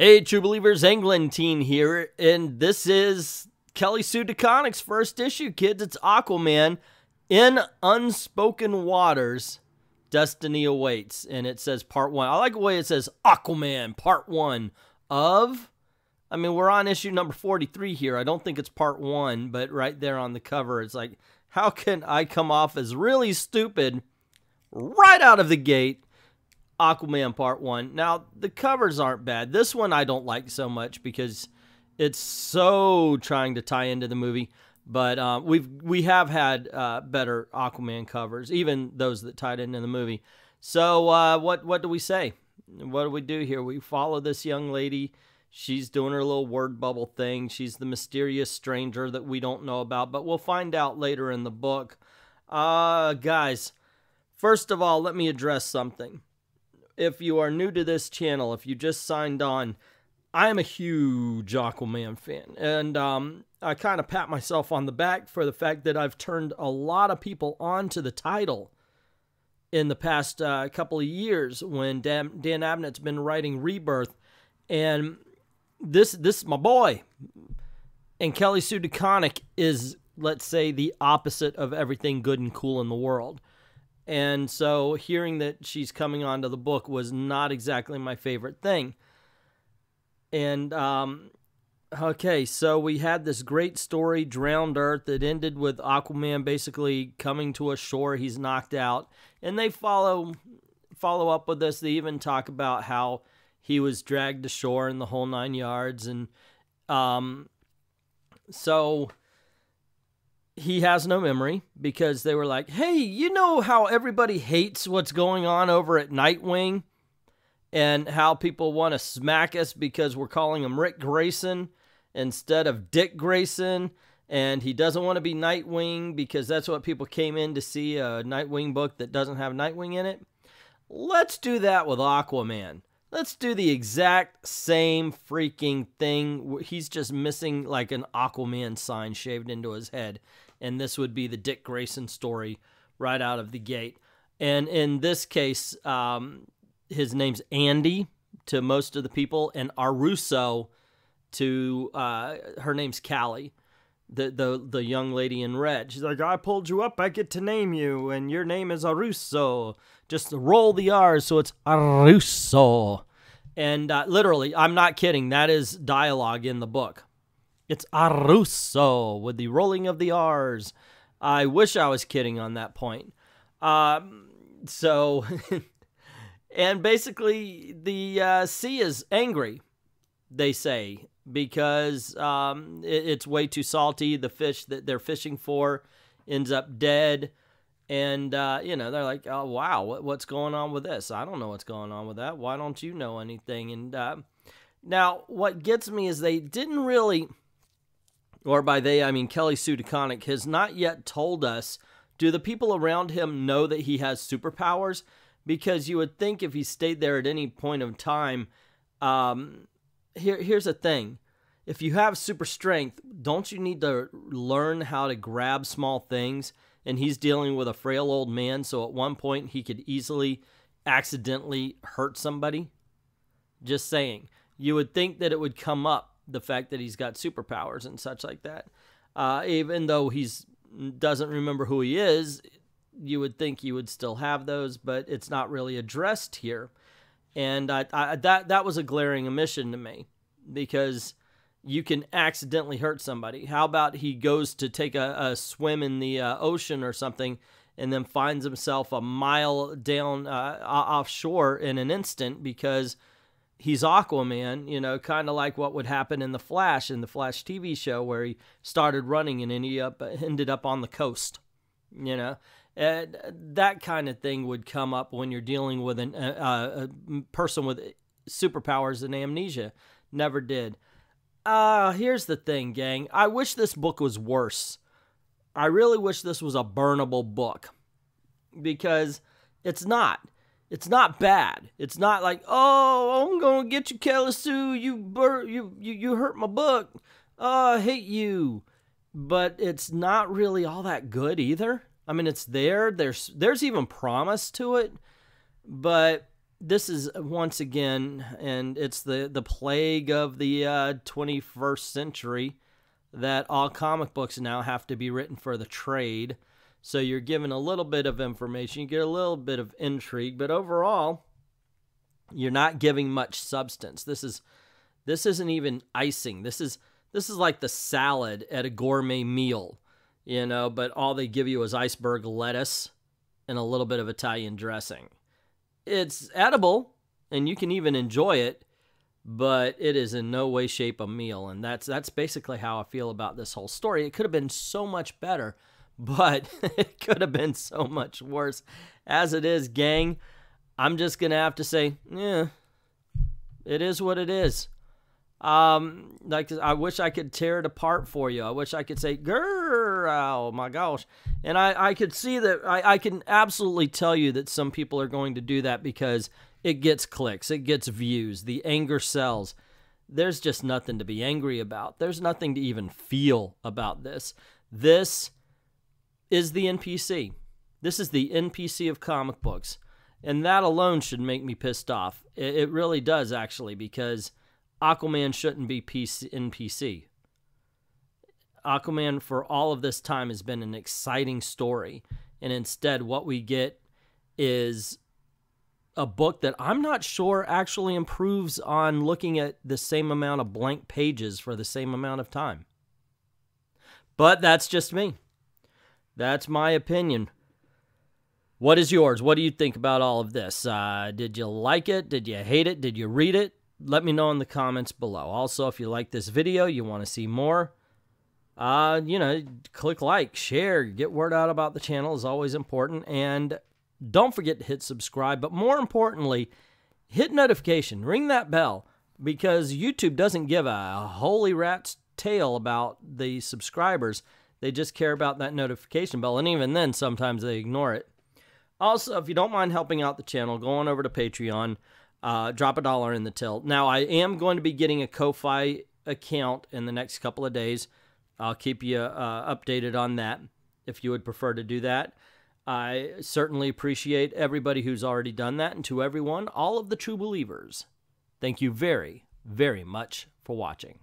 Hey, True Believers, Englentine here, and this is Kelly Sue DeConnick's first issue, kids. It's Aquaman in Unspoken Waters. Destiny awaits, and it says part one. I like the way it says Aquaman, part one of. I mean, we're on issue number 43 here. I don't think it's part one, but right there on the cover, it's like, how can I come off as really stupid right out of the gate Aquaman Part 1. Now, the covers aren't bad. This one I don't like so much because it's so trying to tie into the movie. But uh, we've we have had uh, better Aquaman covers, even those that tied into the movie. So uh, what what do we say? What do we do here? We follow this young lady. She's doing her little word bubble thing. She's the mysterious stranger that we don't know about, but we'll find out later in the book. Uh, guys, first of all, let me address something if you are new to this channel, if you just signed on, I am a huge Aquaman fan. And um, I kind of pat myself on the back for the fact that I've turned a lot of people on to the title in the past uh, couple of years when Dan, Dan Abnett's been writing Rebirth. And this, this is my boy. And Kelly Sue DeConnick is, let's say, the opposite of everything good and cool in the world. And so hearing that she's coming onto the book was not exactly my favorite thing. And um, okay, so we had this great story, Drowned Earth, that ended with Aquaman basically coming to a shore. He's knocked out, and they follow follow up with this. They even talk about how he was dragged to shore in the whole nine yards, and um, so he has no memory because they were like, hey, you know how everybody hates what's going on over at Nightwing and how people want to smack us because we're calling him Rick Grayson instead of Dick Grayson. And he doesn't want to be Nightwing because that's what people came in to see a Nightwing book that doesn't have Nightwing in it. Let's do that with Aquaman. Let's do the exact same freaking thing. He's just missing like an Aquaman sign shaved into his head and this would be the Dick Grayson story right out of the gate. And in this case, um, his name's Andy to most of the people, and Arusso to uh, her name's Callie, the the the young lady in red. She's like, I pulled you up, I get to name you, and your name is Arusso. Just roll the R's so it's Arusso. And uh, literally, I'm not kidding. That is dialogue in the book. It's Arusso with the rolling of the R's. I wish I was kidding on that point. Um, so, and basically, the uh, sea is angry, they say, because um, it, it's way too salty. The fish that they're fishing for ends up dead. And, uh, you know, they're like, oh, wow, what, what's going on with this? I don't know what's going on with that. Why don't you know anything? And uh, now, what gets me is they didn't really or by they I mean Kelly Sue DeConnick, has not yet told us do the people around him know that he has superpowers? Because you would think if he stayed there at any point of time, um, here here's the thing. If you have super strength, don't you need to learn how to grab small things? And he's dealing with a frail old man, so at one point he could easily accidentally hurt somebody. Just saying. You would think that it would come up the fact that he's got superpowers and such like that. Uh, even though he's doesn't remember who he is, you would think he would still have those, but it's not really addressed here. And I, I, that that was a glaring omission to me because you can accidentally hurt somebody. How about he goes to take a, a swim in the uh, ocean or something and then finds himself a mile down uh, offshore in an instant because he's Aquaman, you know, kind of like what would happen in the Flash in the Flash TV show where he started running and ended up ended up on the coast, you know. And that kind of thing would come up when you're dealing with an, uh, a person with superpowers and amnesia. Never did. Uh, here's the thing, gang. I wish this book was worse. I really wish this was a burnable book because it's not it's not bad. It's not like, oh, I'm gonna get you, Kelly Sue. You bur- you, you you hurt my book. Oh, I hate you. But it's not really all that good either. I mean, it's there. There's there's even promise to it, but this is once again, and it's the the plague of the uh, 21st century that all comic books now have to be written for the trade. So you're given a little bit of information, you get a little bit of intrigue, but overall, you're not giving much substance. This is this isn't even icing. This is this is like the salad at a gourmet meal, you know, but all they give you is iceberg lettuce and a little bit of Italian dressing. It's edible and you can even enjoy it, but it is in no way shape a meal and that's that's basically how I feel about this whole story. It could have been so much better, but it could have been so much worse. As it is, gang, I'm just going to have to say, yeah, it is what it is. Um, like I wish I could tear it apart for you. I wish I could say, "Grr!" Oh my gosh! And I I could see that. I I can absolutely tell you that some people are going to do that because it gets clicks, it gets views, the anger sells. There's just nothing to be angry about. There's nothing to even feel about this. This is the NPC. This is the NPC of comic books, and that alone should make me pissed off. It, really does actually because Aquaman shouldn't be PC, NPC. Aquaman, for all of this time, has been an exciting story. And instead, what we get is a book that I'm not sure actually improves on looking at the same amount of blank pages for the same amount of time. But that's just me. That's my opinion. What is yours? What do you think about all of this? Uh, did you like it? Did you hate it? Did you read it? let me know in the comments below. Also, if you like this video, you want to see more, uh, you know, click like, share, get word out about the channel is always important. And don't forget to hit subscribe. But more importantly, hit notification, ring that bell, because YouTube doesn't give a holy rat's tail about the subscribers. They just care about that notification bell. And even then, sometimes they ignore it. Also, if you don't mind helping out the channel, go on over to Patreon. Uh, drop a dollar in the till. Now, I am going to be getting a Ko-Fi account in the next couple of days. I'll keep you uh, updated on that if you would prefer to do that. I certainly appreciate everybody who's already done that, and to everyone, all of the true believers, thank you very, very much for watching.